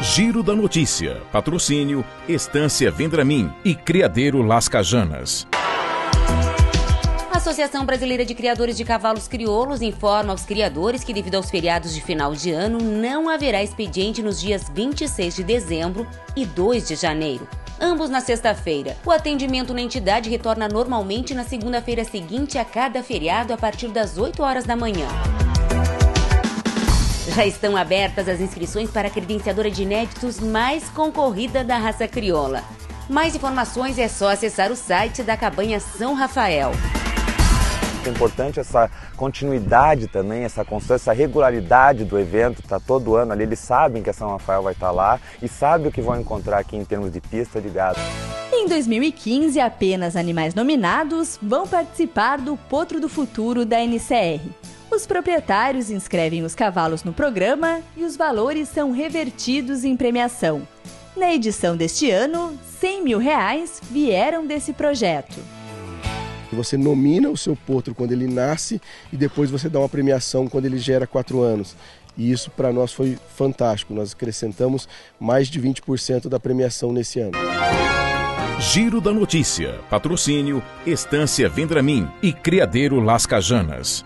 Giro da Notícia. Patrocínio Estância Vendramin e Criadeiro Las Cajanas. A Associação Brasileira de Criadores de Cavalos Crioulos informa aos criadores que, devido aos feriados de final de ano, não haverá expediente nos dias 26 de dezembro e 2 de janeiro, ambos na sexta-feira. O atendimento na entidade retorna normalmente na segunda-feira seguinte a cada feriado a partir das 8 horas da manhã. Já estão abertas as inscrições para a credenciadora de inéditos mais concorrida da raça crioula. Mais informações é só acessar o site da Cabanha São Rafael. É importante essa continuidade também, essa constância, essa regularidade do evento, tá todo ano ali, eles sabem que a São Rafael vai estar lá e sabem o que vão encontrar aqui em termos de pista de gado. Em 2015, apenas animais nominados vão participar do Potro do Futuro da NCR. Os proprietários inscrevem os cavalos no programa e os valores são revertidos em premiação. Na edição deste ano, 100 mil reais vieram desse projeto. Você nomina o seu potro quando ele nasce e depois você dá uma premiação quando ele gera quatro anos. E isso para nós foi fantástico. Nós acrescentamos mais de 20% da premiação nesse ano. Giro da Notícia. Patrocínio Estância Vendramin e Criadeiro Las Cajanas.